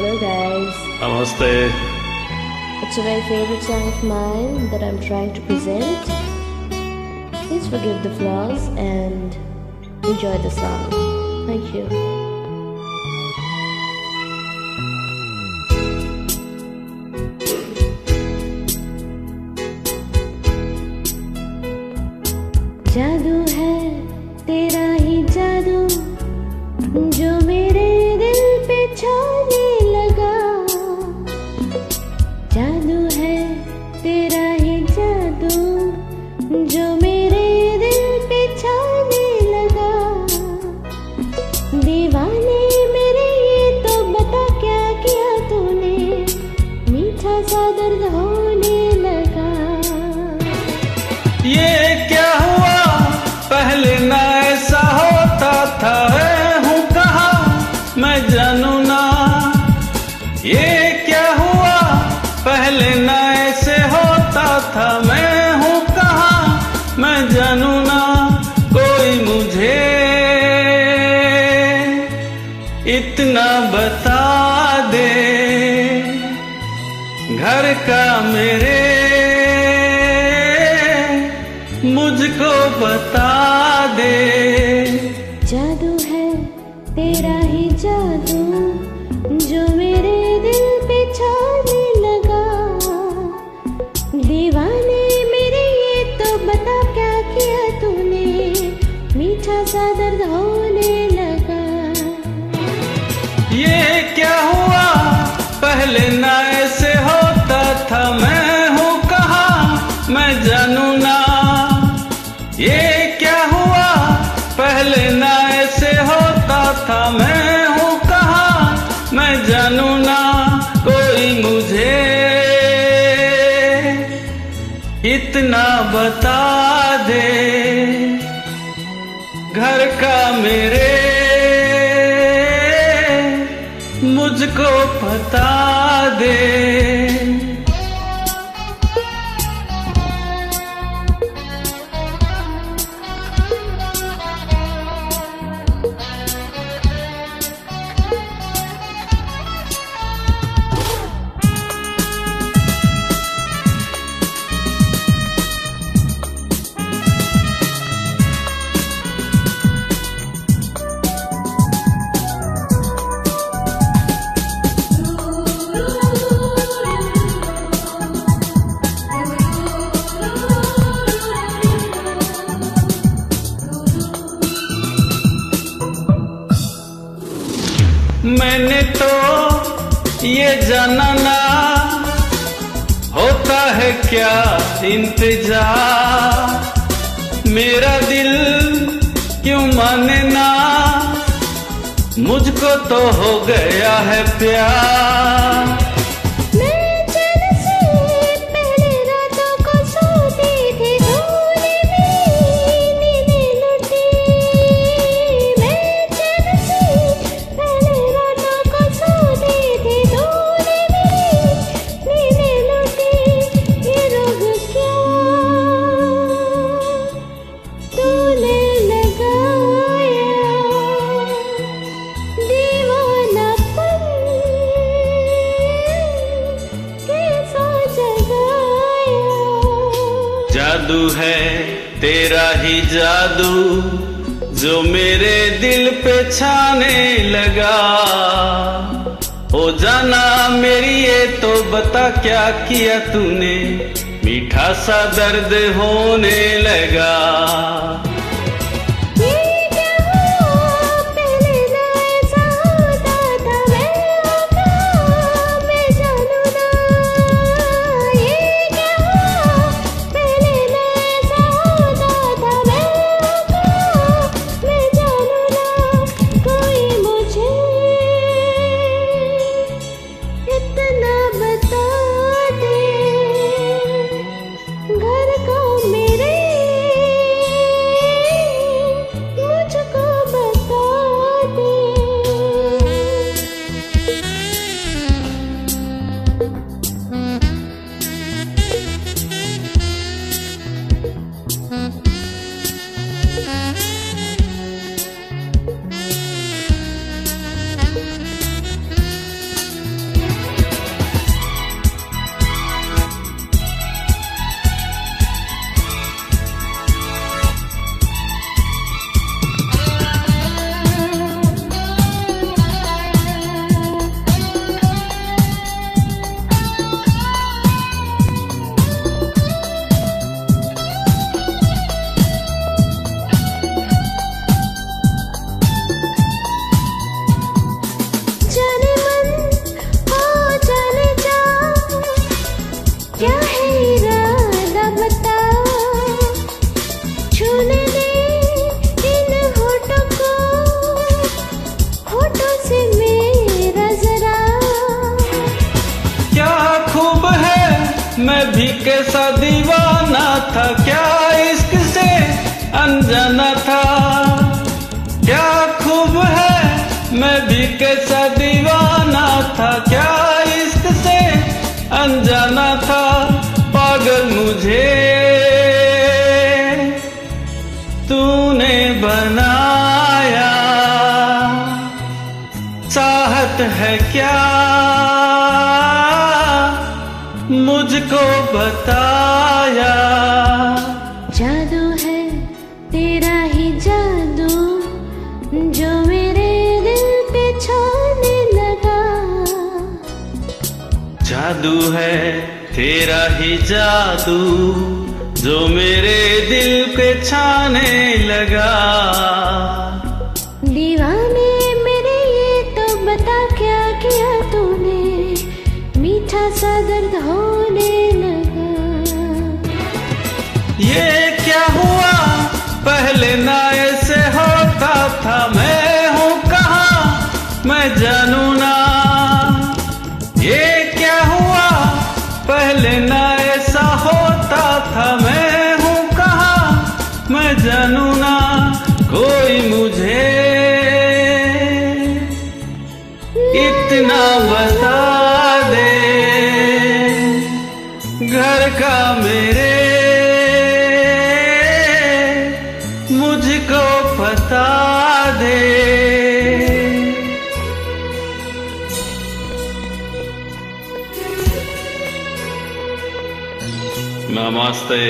Hello, guys. Namaste. It's a very favorite song of mine that I'm trying to present. Please forgive the flaws and enjoy the song. Thank you. इतना बता दे, घर का मेरे, मुझको बता दे। जादू है, तेरा ही जादू, जो मेरे दिल पे छाने लगा। दीवाने मेरे ये तो बता क्या किया तूने, मीठा सा दर्द होने इतना बता दे घर का मेरे मुझको पता दे। मैंने तो ये जाना ना। होता है क्या इंतज़ार? मेरा दिल क्यों माने ना? मुझको तो हो गया है प्यार। जादू है, तेरा ही जादू, जो मेरे दिल पे छाने लगा। हो जाना मेरी ये तो बता क्या किया तूने, मीठा सा दर्द होने लगा। कैसा दीवाना था? क्या इश्क से अनजाना था? क्या खूब है? मैं भी कैसा दीवाना था? क्या इश्क से अनजाना था? पागल मुझे तूने बनाया। चाहत है क्या? मुझको बताया। जादू है तेरा ही जादू जो मेरे दिल पे छाने लगा। जादू है तेरा ही जादू जो मेरे दिल पे छाने लगा। पहले ना ऐसे होता था मैं नमस्ते